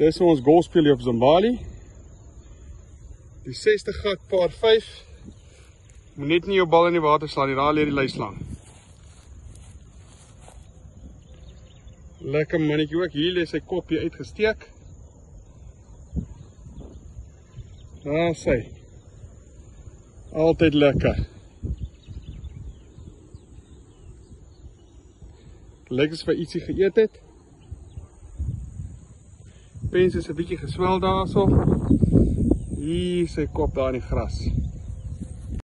Dis ons golfspeel hier op Zimbali. Die 60 gat paar 5. Moet net nie jou bal in die water slaan nie, daar lê die luislang. Lekker mannetjie ook. Hier lê sy kop hier uitgesteek. Daar sê. Altyd lekker. Lyk asof hy ietsie geëet het. Pens is 'n bietjie geswel daarso. Hier sy kop daar in die gras.